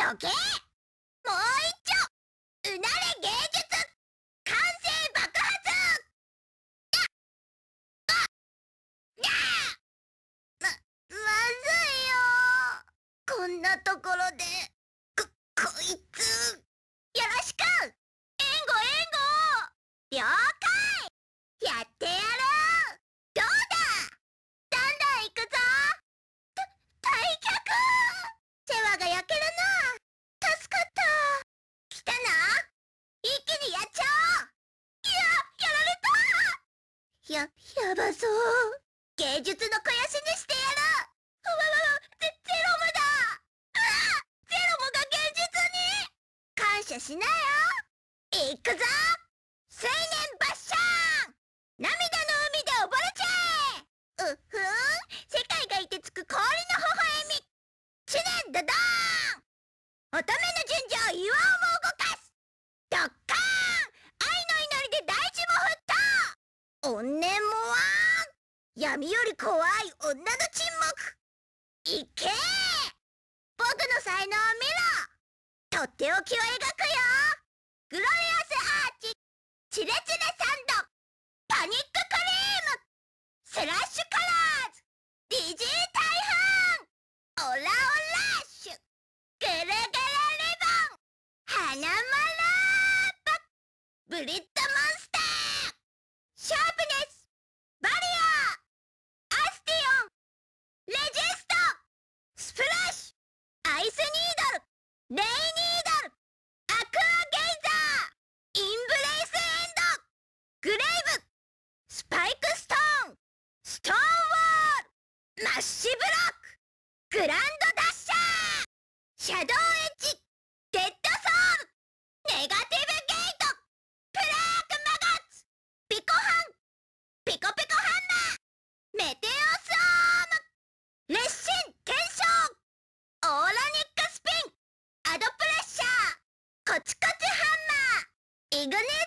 どけ。もう一丁。うなれ芸術完成爆発。やっあま、まずいよこんなところでこ、こいつよろしく援護援護了解やってやるどうだどんどん行くぞた、退却世話が焼けるな助かった来たな一気にやっちゃおういや、やられたや、やばそう。芸術の肥やしにしてやる。うわわわゼ、ゼロムだうわゼロムが芸術に感謝しなよ行くぞ水年バッシャーン涙の海で溺れちゃえうふん世界がいてつく氷の微笑み知念ドドーン乙女の順序岩をも動かすドッカーン愛の祈りで大地も振った怨念もわん闇より怖い女の沈黙いけー僕の才能を見ろとっておきを描くよグロリアスアーチチレチレサンドパニッククリームスラッシュカラーズディジー大半オラオラッシュぐるぐるリボン花丸ブリッドモンスターシャープネスバリアアスティオンレジストスプラッシュアイスニードルレイニードルアクアゲイザーインブレイスエンドグレイブスパイクストーンストーンウォールマッシブロックグランドダッシャーシャドウエッジデッドソウルネガティブゲートプラークマガッツピコハンピコピコハンマーメテオスオーム熱心検証オーラニックスピンアドプレッシャーコチコチハンマーイグネ